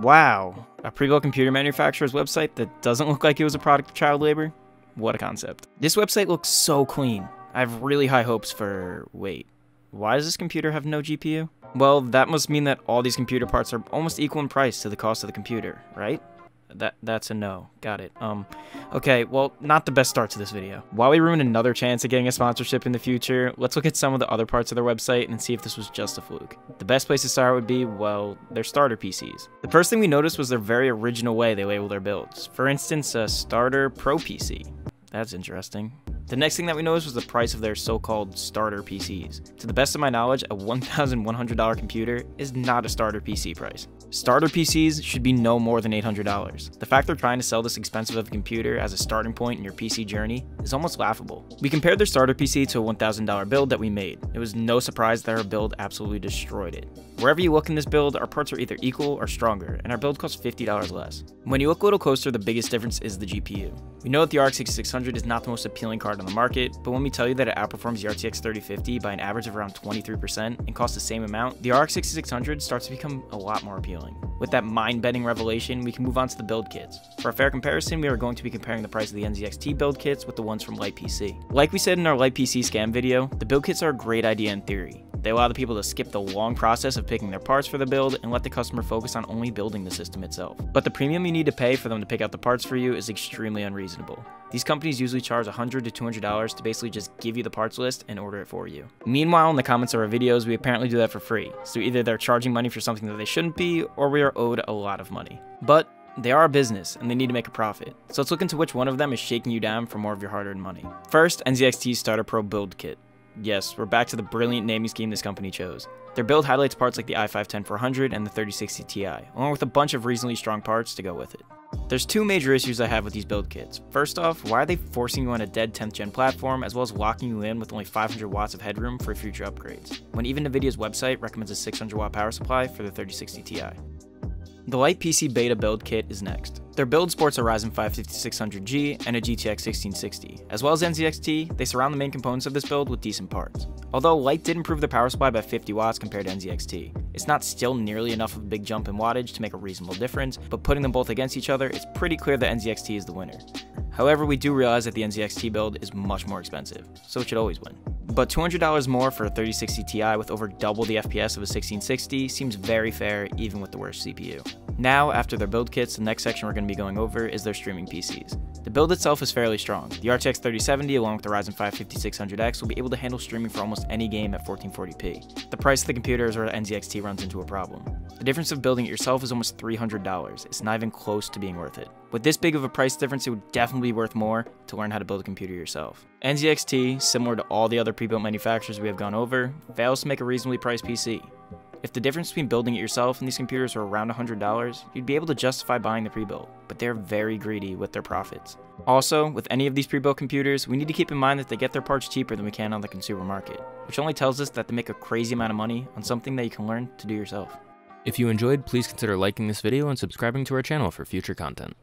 Wow, a pre-built computer manufacturer's website that doesn't look like it was a product of child labor? What a concept. This website looks so clean. I have really high hopes for... wait, why does this computer have no GPU? Well, that must mean that all these computer parts are almost equal in price to the cost of the computer, right? That that's a no. Got it. Um, okay. Well, not the best start to this video. While we ruin another chance at getting a sponsorship in the future, let's look at some of the other parts of their website and see if this was just a fluke. The best place to start would be, well, their starter PCs. The first thing we noticed was their very original way they label their builds. For instance, a starter Pro PC. That's interesting. The next thing that we noticed was the price of their so-called starter PCs. To the best of my knowledge, a $1,100 computer is not a starter PC price. Starter PCs should be no more than $800. The fact they're trying to sell this expensive of a computer as a starting point in your PC journey is almost laughable. We compared their starter PC to a $1,000 build that we made. It was no surprise that our build absolutely destroyed it. Wherever you look in this build, our parts are either equal or stronger, and our build costs $50 less. When you look a little closer, the biggest difference is the GPU. We know that the RX 6600 is not the most appealing card on the market, but when we tell you that it outperforms the RTX 3050 by an average of around 23% and costs the same amount, the RX 6600 starts to become a lot more appealing. With that mind-bending revelation, we can move on to the build kits. For a fair comparison, we are going to be comparing the price of the NZXT build kits with the ones from Light PC. Like we said in our Light PC scam video, the build kits are a great idea in theory. They allow the people to skip the long process of picking their parts for the build and let the customer focus on only building the system itself. But the premium you need to pay for them to pick out the parts for you is extremely unreasonable. These companies usually charge 100 to $200 to basically just give you the parts list and order it for you. Meanwhile, in the comments of our videos, we apparently do that for free, so either they're charging money for something that they shouldn't be, or we are owed a lot of money. But they are a business and they need to make a profit. So let's look into which one of them is shaking you down for more of your hard-earned money. First, NZXT Starter Pro Build Kit. Yes, we're back to the brilliant naming scheme this company chose. Their build highlights parts like the i5-10400 and the 3060 Ti, along with a bunch of reasonably strong parts to go with it. There's two major issues I have with these build kits. First off, why are they forcing you on a dead 10th gen platform as well as locking you in with only 500 watts of headroom for future upgrades, when even NVIDIA's website recommends a 600 watt power supply for the 3060 Ti. The Light PC Beta build kit is next. Their build sports a Ryzen 5 5600G and a GTX 1660. As well as NZXT, they surround the main components of this build with decent parts. Although Light did improve the power supply by 50 watts compared to NZXT. It's not still nearly enough of a big jump in wattage to make a reasonable difference, but putting them both against each other, it's pretty clear that NZXT is the winner. However, we do realize that the NZXT build is much more expensive, so it should always win. But $200 more for a 3060 Ti with over double the FPS of a 1660 seems very fair even with the worst CPU. Now, after their build kits, the next section we're going to be going over is their streaming PCs. The build itself is fairly strong. The RTX 3070 along with the Ryzen 5 5600X will be able to handle streaming for almost any game at 1440p. The price of the computer is where the NZXT runs into a problem. The difference of building it yourself is almost $300. It's not even close to being worth it. With this big of a price difference, it would definitely be worth more to learn how to build a computer yourself. NZXT, similar to all the other pre-built manufacturers we have gone over, fails to make a reasonably priced PC. If the difference between building it yourself and these computers were around $100, you'd be able to justify buying the pre-built, but they're very greedy with their profits. Also, with any of these pre-built computers, we need to keep in mind that they get their parts cheaper than we can on the consumer market, which only tells us that they make a crazy amount of money on something that you can learn to do yourself. If you enjoyed, please consider liking this video and subscribing to our channel for future content.